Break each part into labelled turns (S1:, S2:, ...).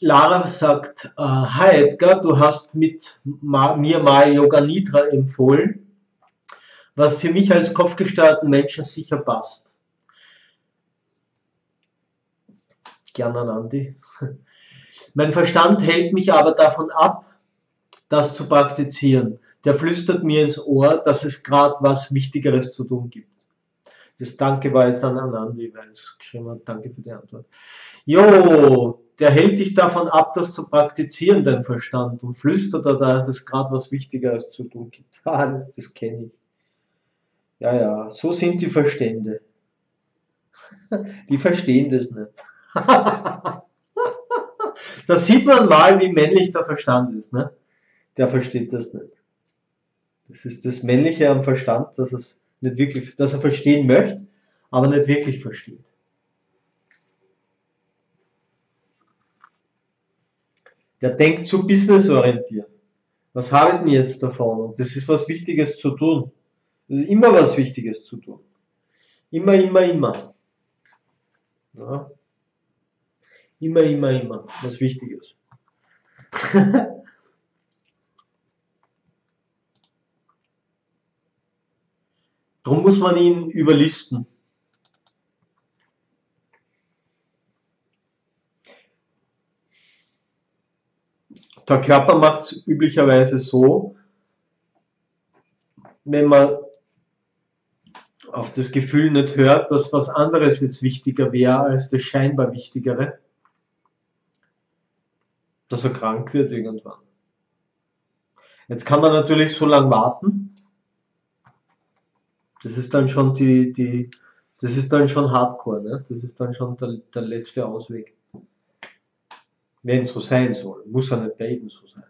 S1: Lara sagt, äh, hi Edgar, du hast mit ma mir mal Yoga Nidra empfohlen, was für mich als kopfgesteuerten Menschen sicher passt. Gerne an Andi. Mein Verstand hält mich aber davon ab, das zu praktizieren. Der flüstert mir ins Ohr, dass es gerade was Wichtigeres zu tun gibt. Das Danke war jetzt an Andi, weil es geschrieben hat, danke für die Antwort. Jo, der hält dich davon ab, das zu praktizieren, dein Verstand, und flüstert da, dass es gerade was Wichtigeres zu tun gibt. Ah, das, das kenne ich. Ja, ja, so sind die Verstände. Die verstehen das nicht. da sieht man mal, wie männlich der Verstand ist. Ne? Der versteht das nicht. Das ist das Männliche am Verstand, dass, es nicht wirklich, dass er verstehen möchte, aber nicht wirklich versteht. Der denkt zu businessorientiert. Was habe ich denn jetzt davon? Und das ist was Wichtiges zu tun. Das ist immer was Wichtiges zu tun. Immer, immer, immer. Ja. Immer, immer, immer. Was Wichtiges. Darum muss man ihn überlisten. Der Körper macht es üblicherweise so, wenn man auf das Gefühl nicht hört, dass was anderes jetzt wichtiger wäre als das scheinbar Wichtigere, dass er krank wird irgendwann. Jetzt kann man natürlich so lange warten. Das ist dann schon die, die, das ist dann schon Hardcore, ne? Das ist dann schon der, der letzte Ausweg wenn es so sein soll. Muss ja nicht bei jedem so sein.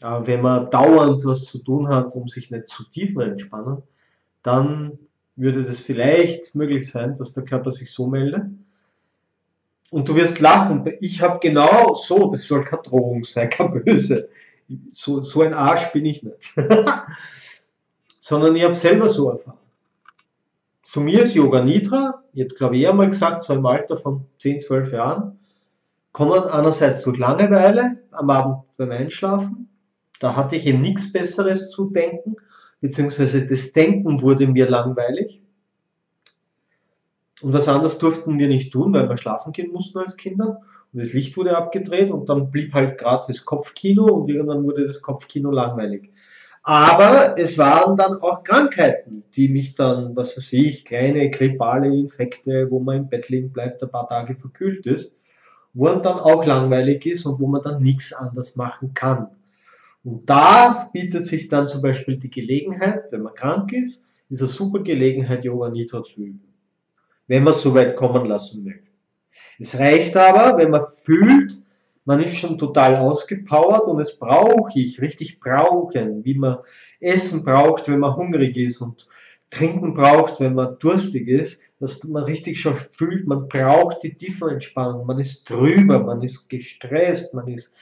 S1: Aber wenn man dauernd was zu tun hat, um sich nicht zu tief entspannen, dann würde das vielleicht möglich sein, dass der Körper sich so meldet. Und du wirst lachen. Ich habe genau so, das soll keine Drohung sein, kein Böse. So, so ein Arsch bin ich nicht. Sondern ich habe selber so erfahren. Zu mir ist Yoga Nidra, ich habe glaube ich einmal gesagt, so im Alter von 10, 12 Jahren, kommen einerseits durch Langeweile am Abend beim Einschlafen. Da hatte ich eben nichts Besseres zu denken, beziehungsweise das Denken wurde mir langweilig. Und was anderes durften wir nicht tun, weil wir schlafen gehen mussten als Kinder. Und das Licht wurde abgedreht und dann blieb halt gerade das Kopfkino und irgendwann wurde das Kopfkino langweilig. Aber es waren dann auch Krankheiten, die mich dann, was weiß ich, kleine grippale Infekte, wo man im Bett liegen bleibt, ein paar Tage verkühlt ist wo dann auch langweilig ist und wo man dann nichts anders machen kann. Und da bietet sich dann zum Beispiel die Gelegenheit, wenn man krank ist, ist eine super Gelegenheit, Yoga Nidra zu üben. Wenn man es so weit kommen lassen möchte. Es reicht aber, wenn man fühlt, man ist schon total ausgepowert und es brauche ich, richtig brauchen, wie man Essen braucht, wenn man hungrig ist und Trinken braucht, wenn man durstig ist, dass man richtig schon fühlt, man braucht die Tiefenentspannung, man ist drüber, man ist gestresst, man ist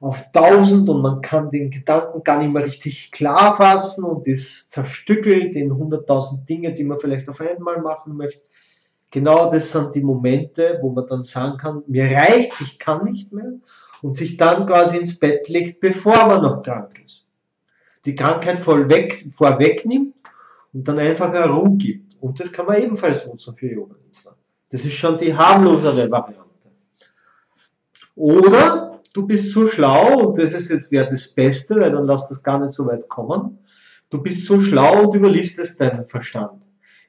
S1: auf tausend und man kann den Gedanken gar nicht mehr richtig klar fassen und ist zerstückelt in hunderttausend Dinge, die man vielleicht auf einmal machen möchte. Genau das sind die Momente, wo man dann sagen kann, mir reicht, ich kann nicht mehr und sich dann quasi ins Bett legt, bevor man noch krank ist. Die Krankheit voll weg, vorwegnimmt und dann einfach eine Ruhe gibt. Und das kann man ebenfalls nutzen für Yoga. Das ist schon die harmlosere Variante. Oder du bist so schlau, und das ist jetzt wäre das Beste, weil dann lass das gar nicht so weit kommen. Du bist so schlau und überlistest deinen Verstand.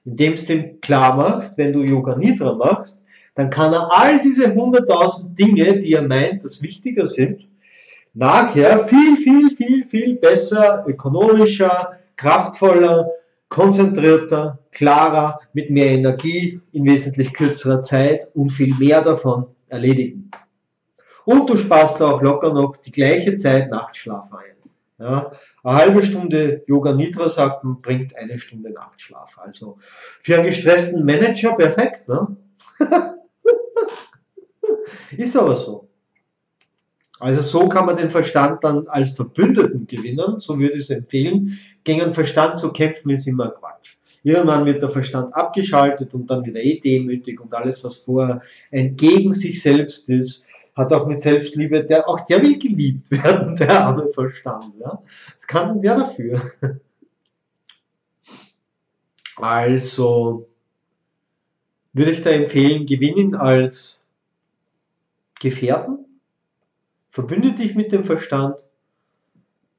S1: Indem du dem klar machst, wenn du Yoga Nidra machst, dann kann er all diese hunderttausend Dinge, die er meint, dass wichtiger sind, nachher viel, viel, viel, viel besser, ökonomischer, kraftvoller, konzentrierter, klarer, mit mehr Energie, in wesentlich kürzerer Zeit und viel mehr davon erledigen. Und du sparst auch locker noch die gleiche Zeit Nachtschlaf ein. Ja, eine halbe Stunde Yoga Nidra sagt man, bringt eine Stunde Nachtschlaf. Also für einen gestressten Manager perfekt, ne? Ist aber so. Also so kann man den Verstand dann als Verbündeten gewinnen, so würde ich es empfehlen. Gegen den Verstand zu kämpfen ist immer Quatsch. Irgendwann wird der Verstand abgeschaltet und dann wieder eh demütig und alles, was vorher entgegen sich selbst ist, hat auch mit Selbstliebe, der, auch der will geliebt werden, der arme Verstand. Ja? Was kann der dafür? Also würde ich da empfehlen, gewinnen als Gefährten, verbünde dich mit dem Verstand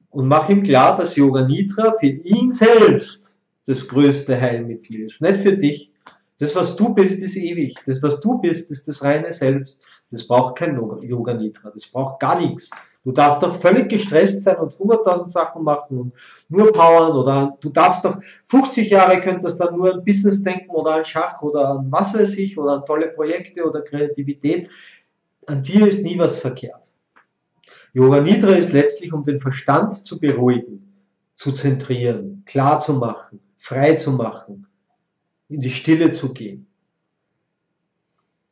S1: und mach ihm klar, dass Yoga Nidra für ihn selbst das größte Heilmittel ist, nicht für dich. Das, was du bist, ist ewig. Das, was du bist, ist das reine Selbst. Das braucht kein Yoga Nidra. Das braucht gar nichts. Du darfst doch völlig gestresst sein und 100.000 Sachen machen und nur powern oder du darfst doch 50 Jahre könntest dann nur an Business denken oder an Schach oder an was weiß ich oder an tolle Projekte oder Kreativität. An dir ist nie was verkehrt. Yoga Nidra ist letztlich, um den Verstand zu beruhigen, zu zentrieren, klar zu machen, frei zu machen, in die Stille zu gehen.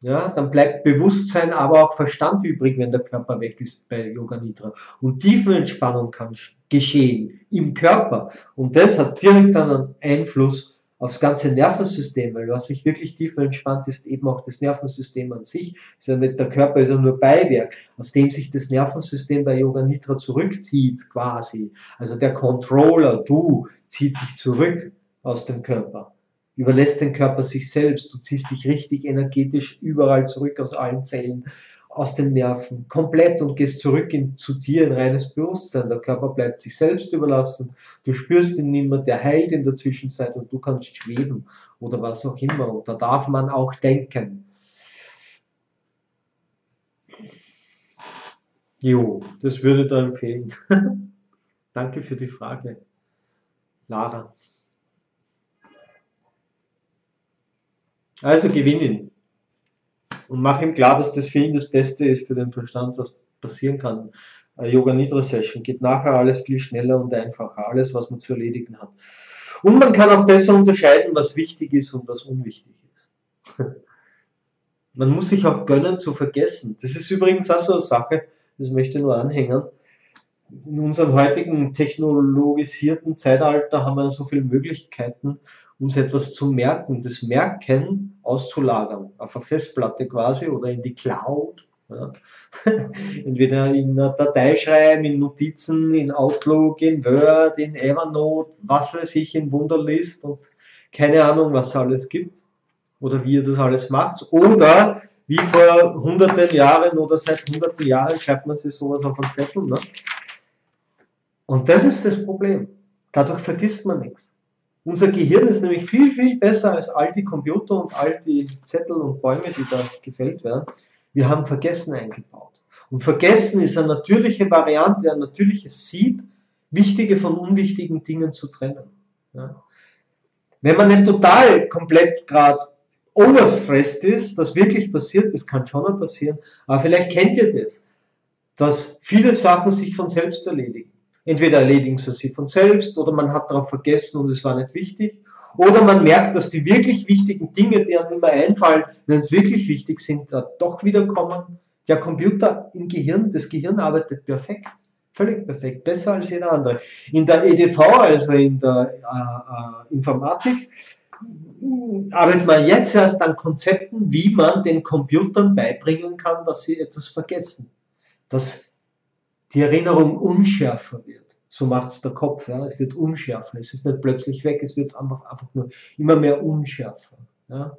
S1: Ja, dann bleibt Bewusstsein, aber auch Verstand übrig, wenn der Körper weg ist bei Yoga Nidra. Und Tiefenentspannung kann geschehen im Körper. Und das hat direkt einen Einfluss aufs ganze Nervensystem, weil was sich wirklich tiefer entspannt, ist eben auch das Nervensystem an sich. Ist ja nicht, der Körper ist ja nur Beiwerk, aus dem sich das Nervensystem bei Yoga Nidra zurückzieht, quasi. Also der Controller, du, zieht sich zurück aus dem Körper überlässt den Körper sich selbst, du ziehst dich richtig energetisch überall zurück aus allen Zellen, aus den Nerven, komplett und gehst zurück in, zu dir in reines Bewusstsein. Der Körper bleibt sich selbst überlassen, du spürst ihn nicht mehr, der heilt in der Zwischenzeit und du kannst schweben oder was auch immer. Und da darf man auch denken. Jo, das würde da empfehlen. Danke für die Frage. Lara. Also gewinn ihn. Und mach ihm klar, dass das für ihn das Beste ist für den Verstand, was passieren kann. Eine Yoga Nidra Session geht nachher alles viel schneller und einfacher. Alles, was man zu erledigen hat. Und man kann auch besser unterscheiden, was wichtig ist und was unwichtig ist. Man muss sich auch gönnen zu vergessen. Das ist übrigens auch so eine Sache, das möchte ich nur anhängen. In unserem heutigen technologisierten Zeitalter haben wir so viele Möglichkeiten uns etwas zu merken, das Merken auszulagern, auf eine Festplatte quasi oder in die Cloud. Ja. Entweder in einer Datei schreiben, in Notizen, in Outlook, in Word, in Evernote, was weiß ich, in Wunderlist und keine Ahnung, was es alles gibt oder wie ihr das alles macht. Oder wie vor hunderten Jahren oder seit hunderten Jahren schreibt man sich sowas auf einen Zettel. Ne? Und das ist das Problem. Dadurch vergisst man nichts. Unser Gehirn ist nämlich viel, viel besser als all die Computer und all die Zettel und Bäume, die da gefällt werden. Wir haben Vergessen eingebaut. Und Vergessen ist eine natürliche Variante, ein natürliches Sieb, wichtige von unwichtigen Dingen zu trennen. Ja. Wenn man nicht total komplett gerade overstressed ist, das wirklich passiert, das kann schon noch passieren, aber vielleicht kennt ihr das, dass viele Sachen sich von selbst erledigen. Entweder erledigen sie sich von selbst oder man hat darauf vergessen und es war nicht wichtig. Oder man merkt, dass die wirklich wichtigen Dinge, die einem immer einfallen, wenn es wirklich wichtig sind, da doch wieder kommen. Der Computer im Gehirn, das Gehirn arbeitet perfekt. Völlig perfekt. Besser als jeder andere. In der EDV, also in der äh, äh, Informatik, arbeitet man jetzt erst an Konzepten, wie man den Computern beibringen kann, dass sie etwas vergessen. Dass die Erinnerung unschärfer wird. So macht es der Kopf. Ja? Es wird unschärfer. Es ist nicht plötzlich weg, es wird einfach, einfach nur immer mehr unschärfer. Ja?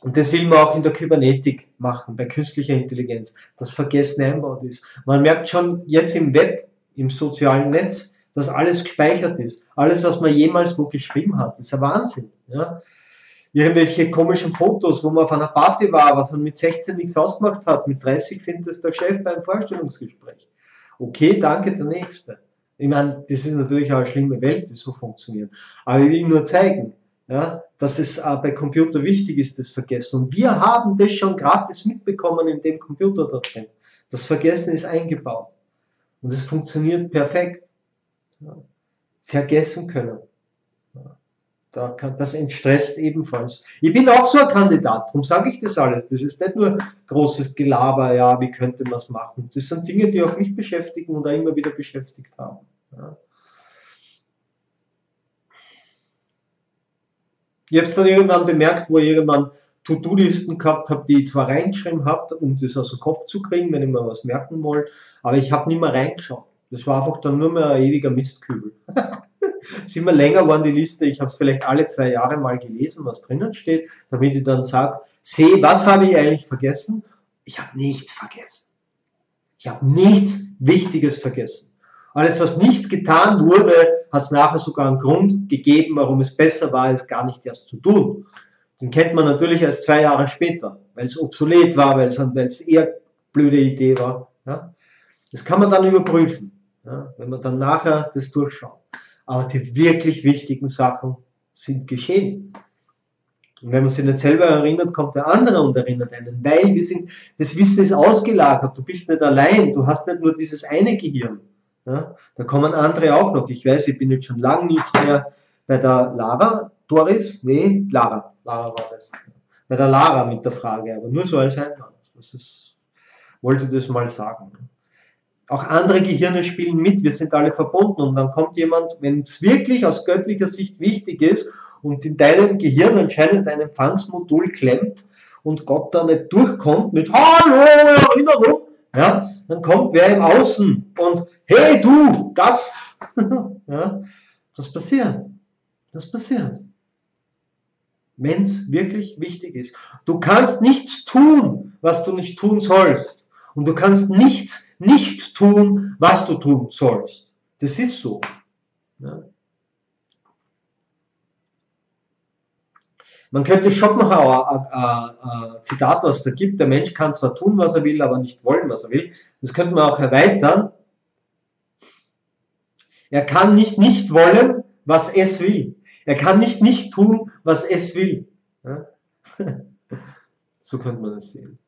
S1: Und das will man auch in der Kybernetik machen, bei künstlicher Intelligenz, dass Vergessen einbaut ist. Man merkt schon jetzt im Web, im sozialen Netz, dass alles gespeichert ist. Alles, was man jemals wo geschrieben hat, ist ein Wahnsinn. Ja? Irgendwelche komischen Fotos, wo man auf einer Party war, was man mit 16 nichts ausgemacht hat, mit 30 findet es der Chef beim Vorstellungsgespräch. Okay, danke, der Nächste. Ich meine, das ist natürlich auch eine schlimme Welt, die so funktioniert. Aber ich will nur zeigen, ja, dass es bei Computer wichtig ist, das Vergessen. Und wir haben das schon gratis mitbekommen in dem Computer da drin. Das Vergessen ist eingebaut. Und es funktioniert perfekt. Ja. Vergessen können. Da kann, das entstresst ebenfalls. Ich bin auch so ein Kandidat, darum sage ich das alles. Das ist nicht nur großes Gelaber, ja, wie könnte man es machen. Das sind Dinge, die auch mich beschäftigen und auch immer wieder beschäftigt haben. Ja. Ich habe es dann irgendwann bemerkt, wo irgendwann To-Do-Listen gehabt habe, die ich zwar reingeschrieben habe, um das aus dem Kopf zu kriegen, wenn ich mir was merken wollte, aber ich habe nicht mehr reingeschaut. Das war einfach dann nur mehr ein ewiger Mistkübel. ist immer länger geworden die Liste. Ich habe es vielleicht alle zwei Jahre mal gelesen, was drinnen steht, damit ich dann sage, sehe, was habe ich eigentlich vergessen? Ich habe nichts vergessen. Ich habe nichts Wichtiges vergessen. Alles, was nicht getan wurde, hat es nachher sogar einen Grund gegeben, warum es besser war, es gar nicht erst zu tun. Den kennt man natürlich erst zwei Jahre später, weil es obsolet war, weil es, eher blöde Idee war. Ja? Das kann man dann überprüfen, ja? wenn man dann nachher das durchschaut. Aber die wirklich wichtigen Sachen sind geschehen. Und wenn man sich nicht selber erinnert, kommt der andere und erinnert einen, weil wir sind, das Wissen ist ausgelagert. Du bist nicht allein. Du hast nicht nur dieses eine Gehirn. Ja? Da kommen andere auch noch. Ich weiß, ich bin jetzt schon lange nicht mehr bei der Lara, Doris, nee, Lara, Lara war das. Bei der Lara mit der Frage, aber nur so als Einwand. Das ist, wollte das mal sagen. Auch andere Gehirne spielen mit, wir sind alle verbunden und dann kommt jemand, wenn es wirklich aus göttlicher Sicht wichtig ist und in deinem Gehirn anscheinend ein Empfangsmodul klemmt und Gott da nicht durchkommt mit Hallo, Erinnerung, ja, dann kommt wer im Außen und hey du, das, ja, das passiert, das passiert. Wenn es wirklich wichtig ist. Du kannst nichts tun, was du nicht tun sollst. Und du kannst nichts nicht tun, was du tun sollst. Das ist so. Ja. Man könnte Schopenhauer ein, ein, Zitat, was da gibt, der Mensch kann zwar tun, was er will, aber nicht wollen, was er will. Das könnte man auch erweitern. Er kann nicht nicht wollen, was es will. Er kann nicht nicht tun, was es will. Ja? So könnte man es sehen.